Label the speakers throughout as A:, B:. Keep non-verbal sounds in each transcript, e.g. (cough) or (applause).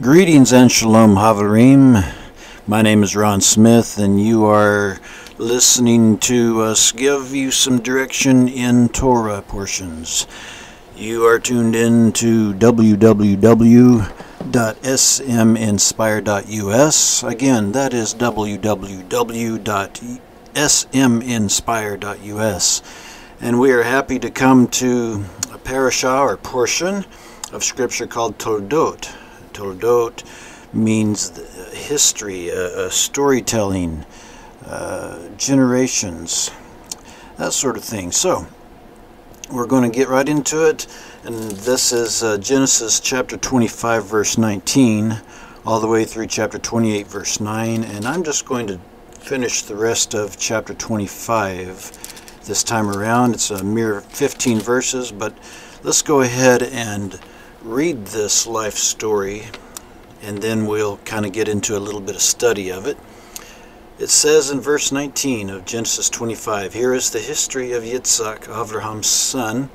A: Greetings and shalom, Havarim. My name is Ron Smith, and you are listening to us give you some direction in Torah portions. You are tuned in to www.sminspire.us. Again, that is www.sminspire.us. And we are happy to come to a parashah or portion of scripture called Toldot. Toldot means history, uh, storytelling, uh, generations, that sort of thing. So, we're going to get right into it. And this is uh, Genesis chapter 25, verse 19, all the way through chapter 28, verse 9. And I'm just going to finish the rest of chapter 25 this time around. It's a mere 15 verses, but let's go ahead and read this life story and then we'll kind of get into a little bit of study of it. It says in verse 19 of Genesis 25, Here is the history of Yitzhak, Abraham's son.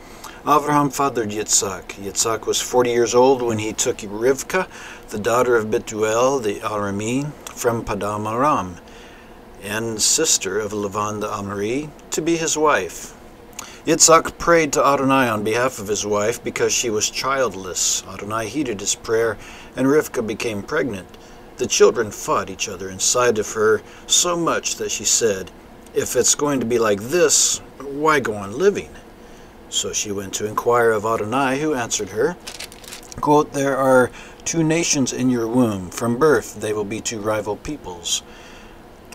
A: Abraham fathered Yitzhak. Yitzhak was 40 years old when he took Rivka, the daughter of Betuel the Arami, from Paddan Aram, and sister of Lavan the Amari, to be his wife. Yitzhak prayed to Adonai on behalf of his wife because she was childless. Adonai heeded his prayer, and Rivka became pregnant. The children fought each other inside of her so much that she said, If it's going to be like this, why go on living? So she went to inquire of Adonai, who answered her, quote, There are two nations in your womb. From birth they will be two rival peoples.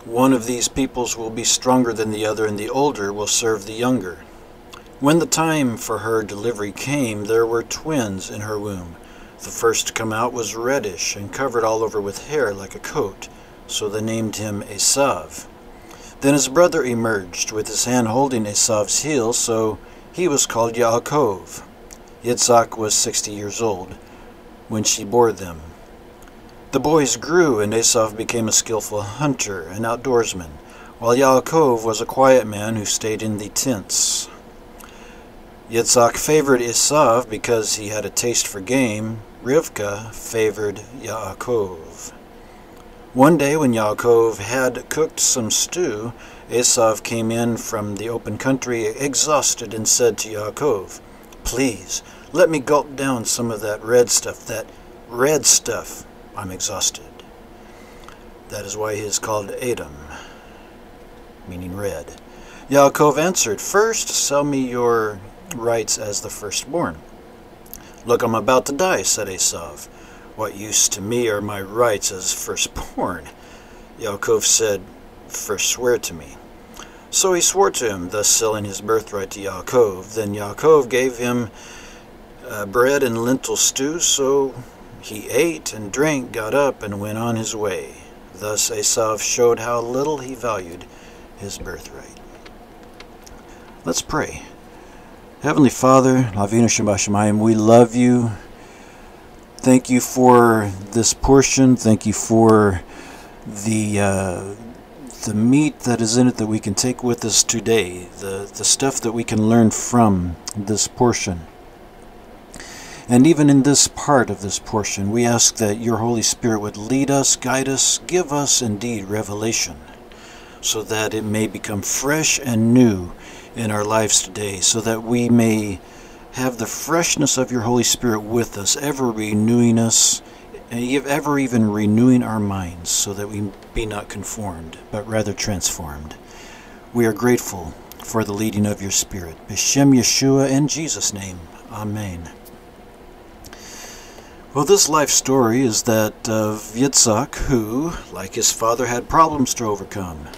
A: One of these peoples will be stronger than the other, and the older will serve the younger. When the time for her delivery came, there were twins in her womb. The first to come out was reddish and covered all over with hair like a coat, so they named him Esav. Then his brother emerged with his hand holding Esav's heel, so he was called Yaakov. Yitzhak was sixty years old when she bore them. The boys grew, and Esav became a skilful hunter and outdoorsman, while Yaakov was a quiet man who stayed in the tents. Yitzhak favored Esav because he had a taste for game. Rivka favored Yaakov. One day when Yaakov had cooked some stew, Esav came in from the open country exhausted and said to Yaakov, Please, let me gulp down some of that red stuff, that red stuff. I'm exhausted. That is why he is called Adam, meaning red. Yaakov answered, First, sell me your rights as the firstborn. Look, I'm about to die, said Esav. What use to me are my rights as firstborn? Yaakov said, First swear to me. So he swore to him, thus selling his birthright to Yaakov. Then Yaakov gave him uh, bread and lentil stew, so he ate and drank, got up, and went on his way. Thus Esav showed how little he valued his birthright. Let's pray. Heavenly Father, Lavina Shabbat we love you. Thank you for this portion. Thank you for the uh, the meat that is in it that we can take with us today. The the stuff that we can learn from this portion. And even in this part of this portion, we ask that your Holy Spirit would lead us, guide us, give us indeed revelation, so that it may become fresh and new in our lives today so that we may have the freshness of your Holy Spirit with us, ever renewing us, ever even renewing our minds so that we be not conformed, but rather transformed. We are grateful for the leading of your Spirit. B'Shem Yeshua, in Jesus' name. Amen. Well, this life story is that of Yitzhak, who, like his father, had problems to overcome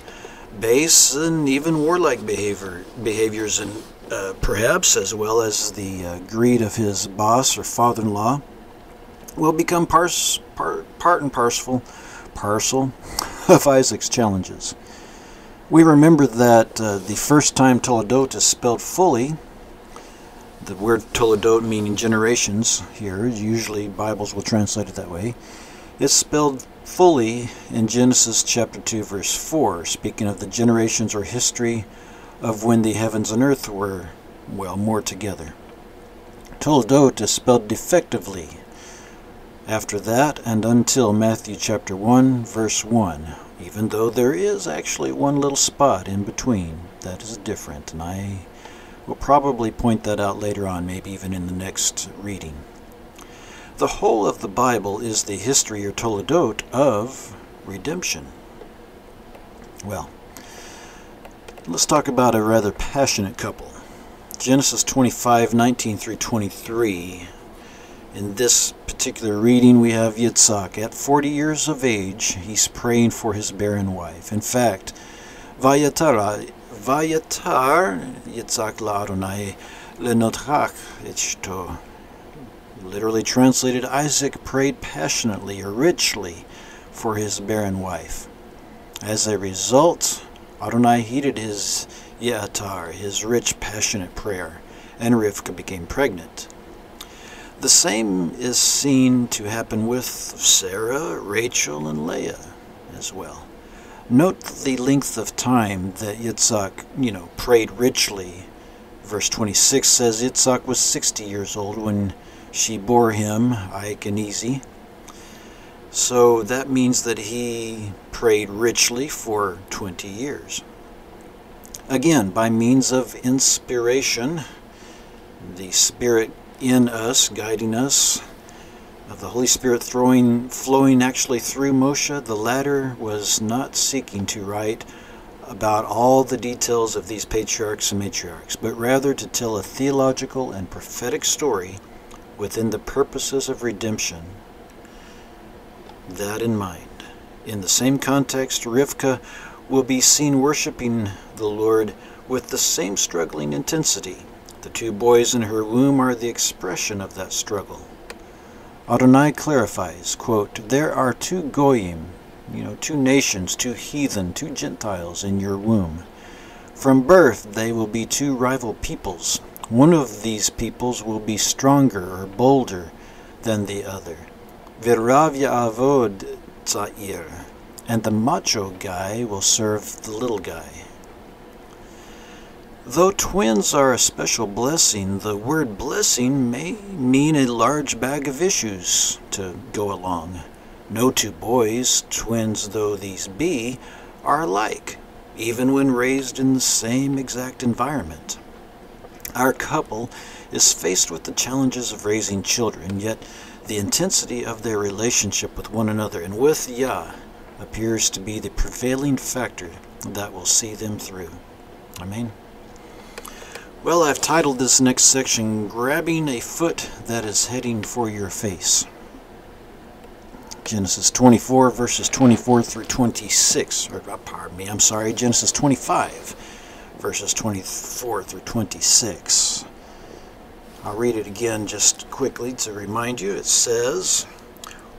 A: base and even warlike behavior behaviors, and uh, perhaps as well as the uh, greed of his boss or father-in-law, will become par, part and parcel, parcel (laughs) of Isaac's challenges. We remember that uh, the first time Toledot is spelled fully, the word Toledot meaning generations here, usually Bibles will translate it that way, it's spelled fully in Genesis chapter 2 verse 4, speaking of the generations or history of when the heavens and earth were, well, more together. Toldot is spelled defectively after that and until Matthew chapter 1 verse 1 even though there is actually one little spot in between that is different and I will probably point that out later on maybe even in the next reading the whole of the Bible is the history or Toledot of redemption well let's talk about a rather passionate couple Genesis 25 19 through 23 in this particular reading, we have Yitzhak. At 40 years of age, he's praying for his barren wife. In fact, Vayatar, Vayatar Yitzhak la Adonai lenotrach. Literally translated, Isaac prayed passionately or richly for his barren wife. As a result, Adonai heeded his Yatar, his rich, passionate prayer, and Rivka became pregnant. The same is seen to happen with Sarah, Rachel, and Leah as well. Note the length of time that Yitzhak, you know, prayed richly. Verse 26 says Yitzhak was 60 years old when she bore him, Icanizi. So that means that he prayed richly for 20 years. Again, by means of inspiration, the Spirit in us, guiding us, of the Holy Spirit throwing, flowing actually through Moshe, the latter was not seeking to write about all the details of these patriarchs and matriarchs, but rather to tell a theological and prophetic story within the purposes of redemption. That in mind. In the same context, Rivka will be seen worshiping the Lord with the same struggling intensity the two boys in her womb are the expression of that struggle. Adonai clarifies, quote, There are two goyim, you know, two nations, two heathen, two Gentiles in your womb. From birth they will be two rival peoples. One of these peoples will be stronger or bolder than the other. Virav avod Tza'ir, and the macho guy will serve the little guy. Though twins are a special blessing, the word blessing may mean a large bag of issues to go along. No two boys, twins though these be, are alike, even when raised in the same exact environment. Our couple is faced with the challenges of raising children, yet the intensity of their relationship with one another and with Yah appears to be the prevailing factor that will see them through. Amen. Well, I've titled this next section, Grabbing a Foot That Is Heading for Your Face. Genesis 24, verses 24 through 26. Or, uh, pardon me, I'm sorry, Genesis 25, verses 24 through 26. I'll read it again just quickly to remind you. It says,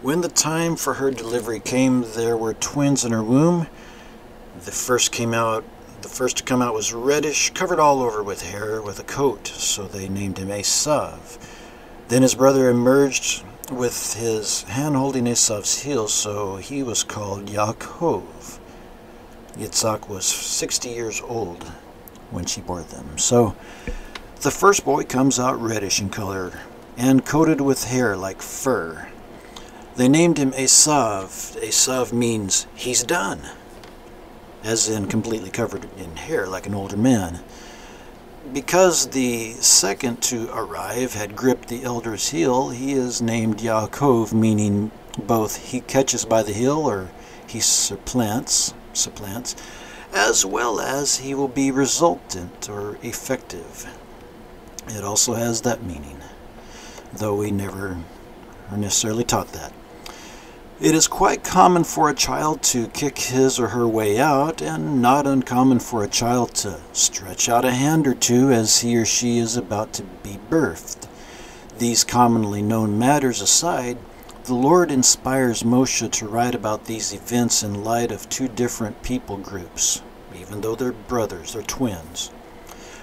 A: When the time for her delivery came, there were twins in her womb. The first came out the first to come out was reddish, covered all over with hair, with a coat, so they named him Esav. Then his brother emerged with his hand holding Esav's heel, so he was called Yaakov. Yitzhak was 60 years old when she bore them. So the first boy comes out reddish in color and coated with hair like fur. They named him Esav. Esav means he's done as in completely covered in hair like an older man. Because the second to arrive had gripped the elder's heel, he is named Yaakov, meaning both he catches by the heel or he supplants, supplants, as well as he will be resultant or effective. It also has that meaning, though we never are necessarily taught that. It is quite common for a child to kick his or her way out, and not uncommon for a child to stretch out a hand or two as he or she is about to be birthed. These commonly known matters aside, the Lord inspires Moshe to write about these events in light of two different people groups, even though they're brothers, they're twins.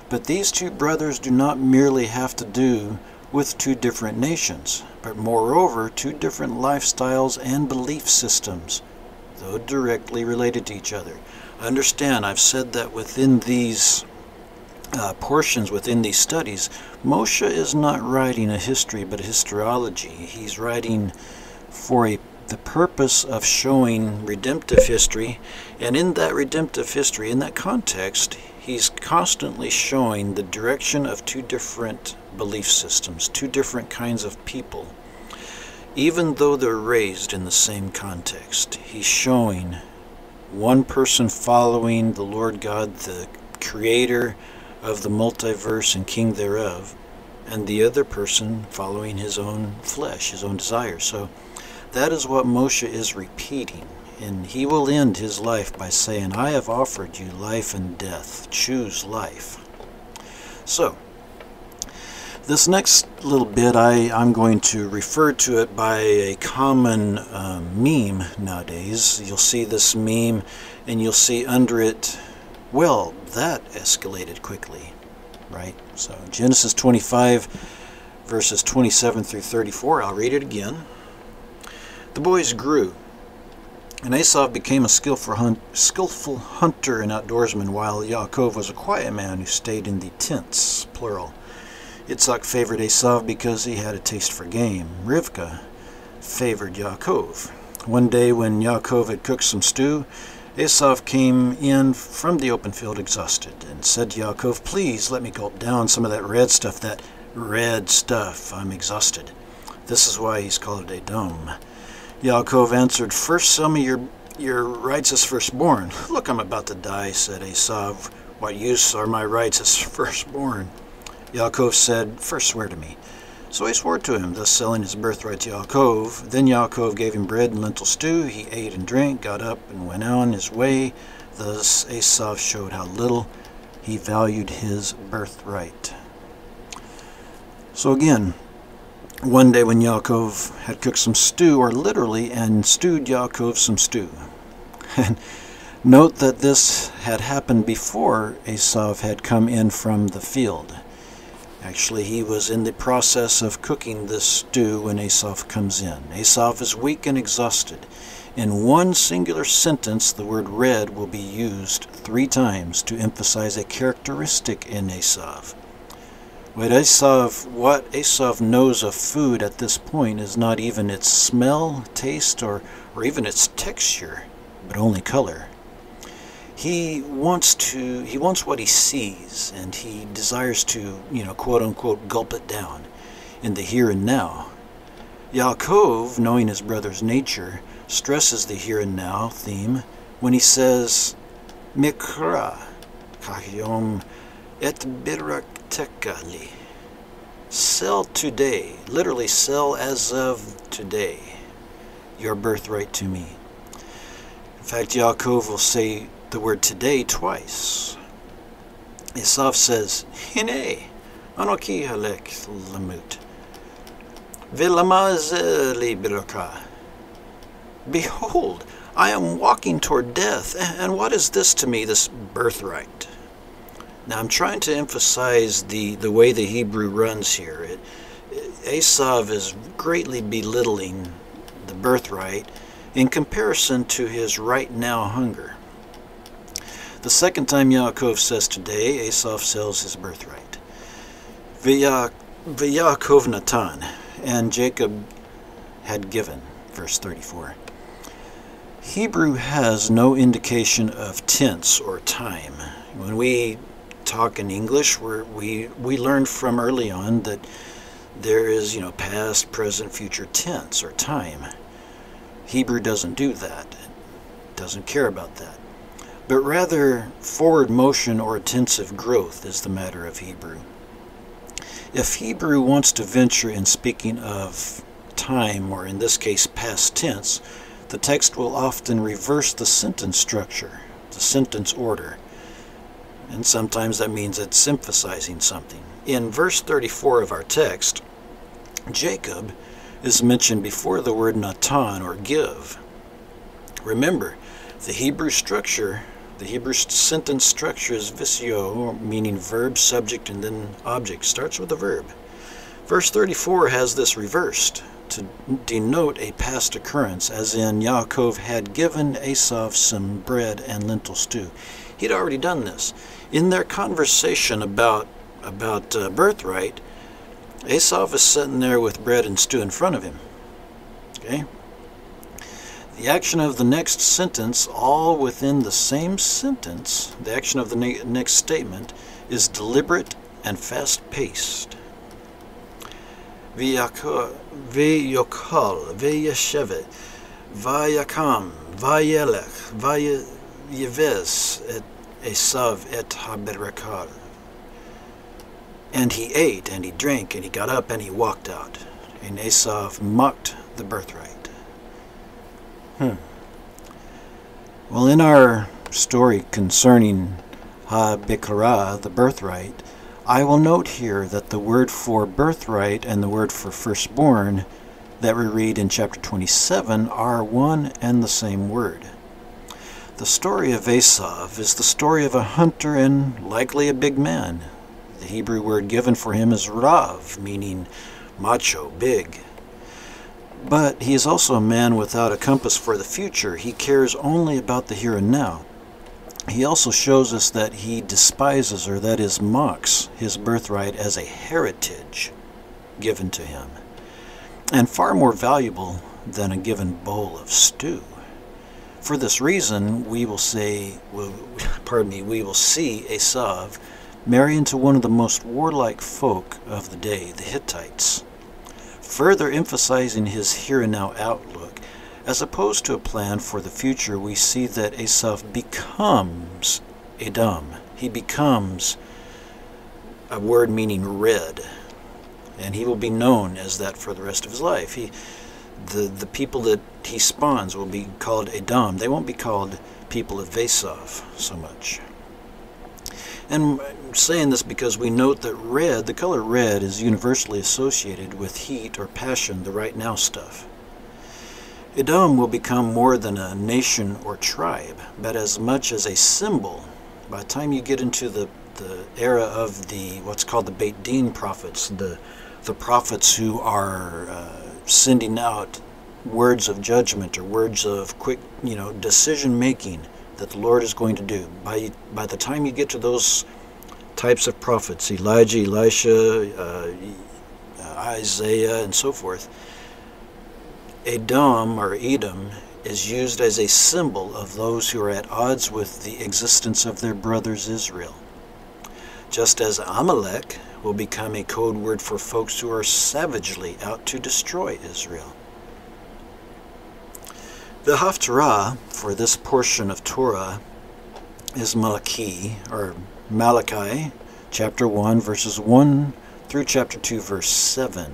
A: But these two brothers do not merely have to do with two different nations, but moreover two different lifestyles and belief systems, though directly related to each other. Understand, I've said that within these uh, portions, within these studies, Moshe is not writing a history but a historiology. He's writing for a the purpose of showing redemptive history, and in that redemptive history, in that context, he's constantly showing the direction of two different belief systems, two different kinds of people. Even though they're raised in the same context, he's showing one person following the Lord God, the creator of the multiverse and king thereof, and the other person following his own flesh, his own desires. So that is what Moshe is repeating. And he will end his life by saying, I have offered you life and death. Choose life. So, this next little bit, I, I'm going to refer to it by a common uh, meme nowadays. You'll see this meme and you'll see under it, well, that escalated quickly, right? So Genesis 25, verses 27 through 34, I'll read it again. The boys grew, and Esau became a skillful, hunt, skillful hunter and outdoorsman, while Yaakov was a quiet man who stayed in the tents, plural. Yitzhak favored Esau because he had a taste for game. Rivka favored Yaakov. One day when Yaakov had cooked some stew, Esau came in from the open field exhausted and said to Yaakov, Please let me gulp down some of that red stuff, that red stuff. I'm exhausted. This is why he's called Edom. Yaakov answered, First sell me your, your rights as firstborn. (laughs) Look, I'm about to die, said Esau. What use are my rights as (laughs) firstborn? Yaakov said, First swear to me. So he swore to him, thus selling his birthright to Yaakov. Then Yaakov gave him bread and lentil stew. He ate and drank, got up, and went on his way. Thus Esau showed how little he valued his birthright. So again, one day when Yaakov had cooked some stew, or literally, and stewed Yaakov some stew. And note that this had happened before Esau had come in from the field. Actually, he was in the process of cooking this stew when Esau comes in. Esau is weak and exhausted. In one singular sentence, the word red will be used three times to emphasize a characteristic in Esau. What Esau, what Esau knows of food at this point is not even its smell, taste, or, or even its texture, but only color. He wants to he wants what he sees and he desires to, you know, quote unquote gulp it down in the here and now. Yaakov, knowing his brother's nature, stresses the here and now theme when he says Mikra Kayom et birak tekali. Sell today, literally sell as of today, your birthright to me. In fact, Yaakov will say the word today twice. Esau says, Hine, anoki halek lamut. Vilamaz li Behold, I am walking toward death, and what is this to me, this birthright? Now I'm trying to emphasize the, the way the Hebrew runs here. It, Esav is greatly belittling the birthright in comparison to his right now hunger. The second time Yaakov says today, Esav sells his birthright. V'Yaakov Natan, and Jacob had given, verse 34. Hebrew has no indication of tense or time. When we talk in English, we we we learned from early on that there is you know past, present, future tense or time. Hebrew doesn't do that. It doesn't care about that. But rather, forward motion or intensive growth is the matter of Hebrew. If Hebrew wants to venture in speaking of time, or in this case past tense, the text will often reverse the sentence structure, the sentence order and sometimes that means it's emphasizing something. In verse 34 of our text, Jacob is mentioned before the word natan or give. Remember, the Hebrew structure, the Hebrew sentence structure is visio, meaning verb, subject, and then object. Starts with a verb. Verse 34 has this reversed to denote a past occurrence, as in Yaakov had given Esau some bread and lentil stew. He'd already done this in their conversation about about uh, birthright, Esau is sitting there with bread and stew in front of him. Okay, The action of the next sentence, all within the same sentence, the action of the ne next statement, is deliberate and fast paced. Vayakol, vayeshevet, vayakam, vayelech, vayeves et Esav et haberakal. And he ate, and he drank, and he got up, and he walked out. And Esav mocked the birthright. Hmm. Well, in our story concerning Ha Bikara, the birthright, I will note here that the word for birthright and the word for firstborn that we read in chapter 27 are one and the same word. The story of Esav is the story of a hunter and likely a big man. The Hebrew word given for him is Rav, meaning macho, big. But he is also a man without a compass for the future. He cares only about the here and now he also shows us that he despises, or that is, mocks his birthright as a heritage given to him, and far more valuable than a given bowl of stew. For this reason, we will say, well, (laughs) pardon me, we will see Esav marry into one of the most warlike folk of the day, the Hittites, further emphasizing his here and now outlook as opposed to a plan for the future, we see that Esav becomes Edom. He becomes a word meaning red. And he will be known as that for the rest of his life. He, the, the people that he spawns will be called Edom. They won't be called people of Esav so much. And saying this because we note that red, the color red, is universally associated with heat or passion, the right now stuff. Edom will become more than a nation or tribe, but as much as a symbol. By the time you get into the, the era of the what's called the Beit Din prophets, the the prophets who are uh, sending out words of judgment or words of quick, you know, decision making that the Lord is going to do. By by the time you get to those types of prophets, Elijah, Elisha, uh, Isaiah, and so forth, Edom or Edom is used as a symbol of those who are at odds with the existence of their brothers Israel. Just as Amalek will become a code word for folks who are savagely out to destroy Israel. The Haftarah for this portion of Torah is Malachi, or Malachi, chapter 1, verses 1 through chapter 2, verse 7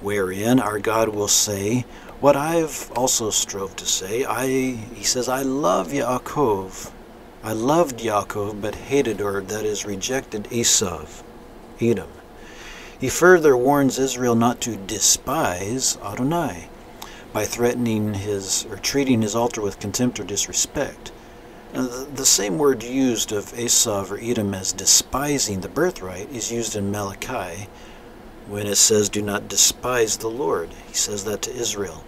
A: wherein our God will say, what I've also strove to say. I, he says, I love Yaakov. I loved Yaakov, but hated, or that is, rejected Esav, Edom. He further warns Israel not to despise Adonai by threatening his or treating his altar with contempt or disrespect. The, the same word used of Esav or Edom as despising the birthright is used in Malachi when it says, Do not despise the Lord. He says that to Israel.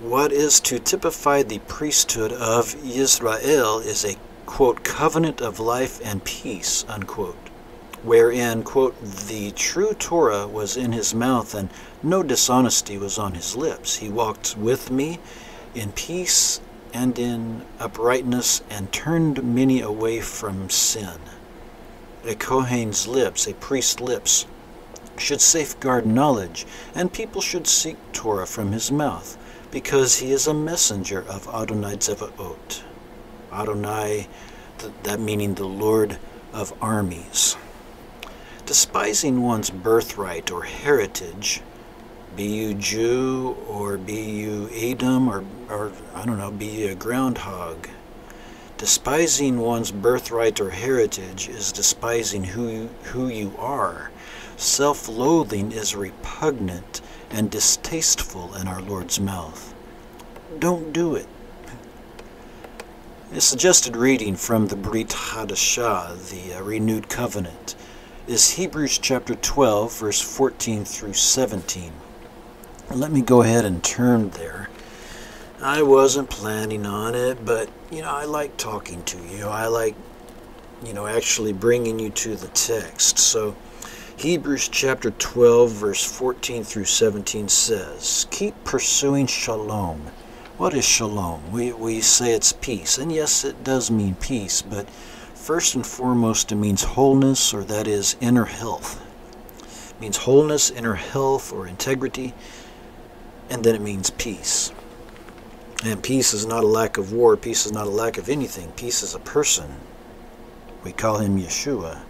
A: What is to typify the priesthood of Israel is a, quote, covenant of life and peace, unquote, wherein, quote, the true Torah was in his mouth and no dishonesty was on his lips. He walked with me in peace and in uprightness and turned many away from sin. A Kohen's lips, a priest's lips, should safeguard knowledge, and people should seek Torah from his mouth, because he is a messenger of Adonai Zevaot. Adonai, that meaning the Lord of armies. Despising one's birthright or heritage, be you Jew or be you Edom or, or I don't know, be you a groundhog. Despising one's birthright or heritage is despising who, who you are Self loathing is repugnant and distasteful in our Lord's mouth. Don't do it. A suggested reading from the Brit Hadashah, the uh, Renewed Covenant, is Hebrews chapter 12, verse 14 through 17. Let me go ahead and turn there. I wasn't planning on it, but, you know, I like talking to you. I like, you know, actually bringing you to the text. So, Hebrews chapter 12, verse 14 through 17 says, Keep pursuing shalom What is shalom? We, we say it's peace, and yes, it does mean peace, but first and foremost, it means wholeness, or that is inner health. It means wholeness, inner health, or integrity, and then it means peace. And peace is not a lack of war, peace is not a lack of anything. Peace is a person. We call him Yeshua.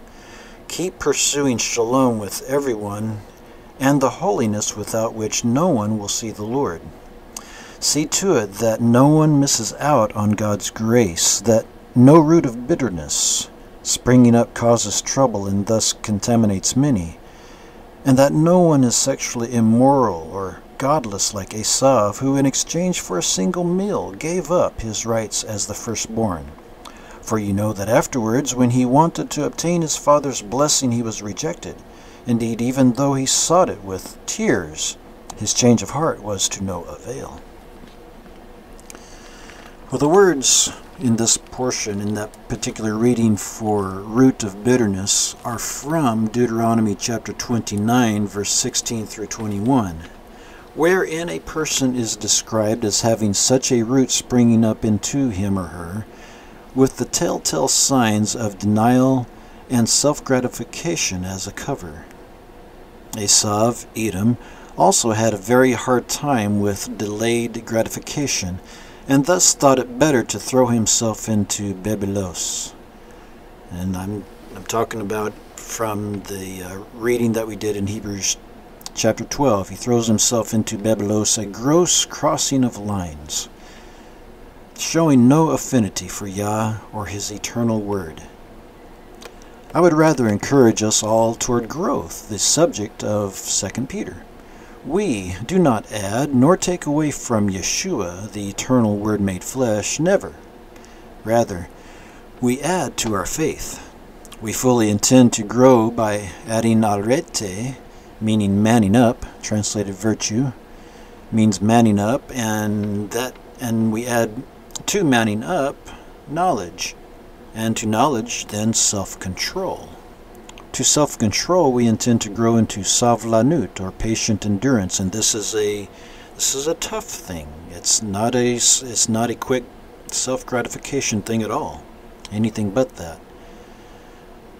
A: Keep pursuing shalom with everyone and the holiness without which no one will see the Lord. See to it that no one misses out on God's grace, that no root of bitterness springing up causes trouble and thus contaminates many, and that no one is sexually immoral or godless like Esav, who in exchange for a single meal gave up his rights as the firstborn. For you know that afterwards, when he wanted to obtain his father's blessing, he was rejected. Indeed, even though he sought it with tears, his change of heart was to no avail. Well, the words in this portion, in that particular reading for root of bitterness, are from Deuteronomy chapter 29, verse 16 through 21, wherein a person is described as having such a root springing up into him or her, with the telltale signs of denial and self gratification as a cover. Esav, Edom, also had a very hard time with delayed gratification and thus thought it better to throw himself into Bebelos. And I'm, I'm talking about from the uh, reading that we did in Hebrews chapter 12. He throws himself into Bebelos, a gross crossing of lines, showing no affinity for Yah or his eternal word. I would rather encourage us all toward growth, the subject of 2 Peter. We do not add nor take away from Yeshua, the eternal Word made flesh, never. Rather, we add to our faith. We fully intend to grow by adding arete, meaning manning up, translated virtue, means manning up, and that and we add to manning up knowledge, and to knowledge then self-control. To self-control, we intend to grow into savlanut, or patient endurance, and this is a this is a tough thing. It's not a it's not a quick self-gratification thing at all. Anything but that.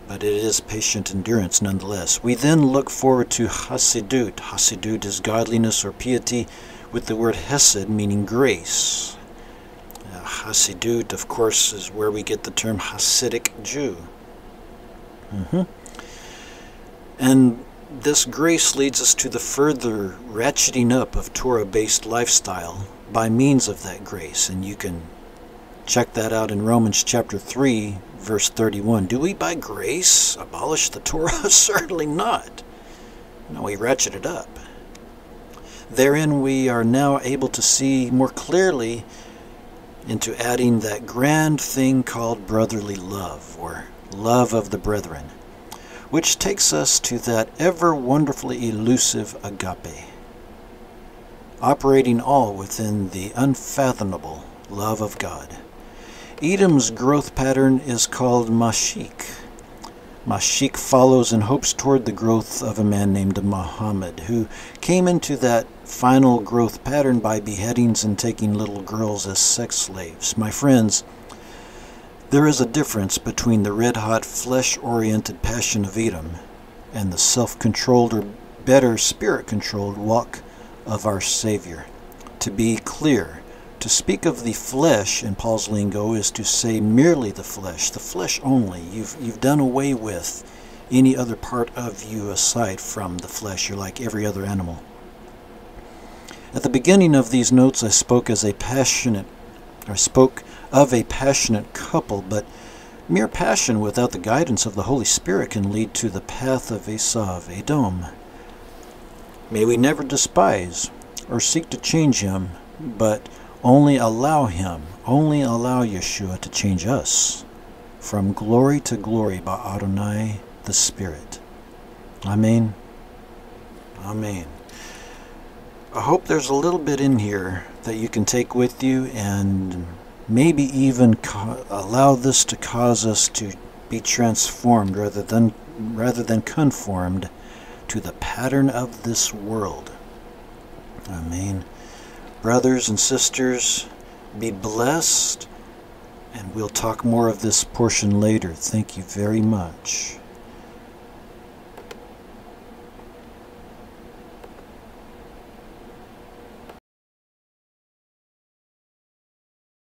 A: But it is patient endurance nonetheless. We then look forward to hasidut. Hasidut is godliness or piety, with the word hesed meaning grace. Uh, hasidut, of course, is where we get the term Hasidic Jew. Mm-hmm. And this grace leads us to the further ratcheting up of Torah based lifestyle by means of that grace. And you can check that out in Romans chapter 3, verse 31. Do we by grace abolish the Torah? (laughs) Certainly not. No, we ratchet it up. Therein we are now able to see more clearly into adding that grand thing called brotherly love, or love of the brethren which takes us to that ever wonderfully elusive agape, operating all within the unfathomable love of God. Edom's growth pattern is called Mashik. Mashik follows and hopes toward the growth of a man named Muhammad, who came into that final growth pattern by beheadings and taking little girls as sex slaves. My friends, there is a difference between the red hot, flesh oriented passion of Edom and the self controlled or better spirit controlled walk of our Savior. To be clear, to speak of the flesh in Paul's lingo is to say merely the flesh, the flesh only. You've, you've done away with any other part of you aside from the flesh. You're like every other animal. At the beginning of these notes, I spoke as a passionate, I spoke of a passionate couple, but mere passion without the guidance of the Holy Spirit can lead to the path of Esav, Edom. May we never despise or seek to change him, but only allow him, only allow Yeshua to change us from glory to glory by Adonai the Spirit. Amen. Amen. I hope there's a little bit in here that you can take with you and maybe even allow this to cause us to be transformed rather than rather than conformed to the pattern of this world. I mean, Brothers and sisters, be blessed, and we'll talk more of this portion later. Thank you very much.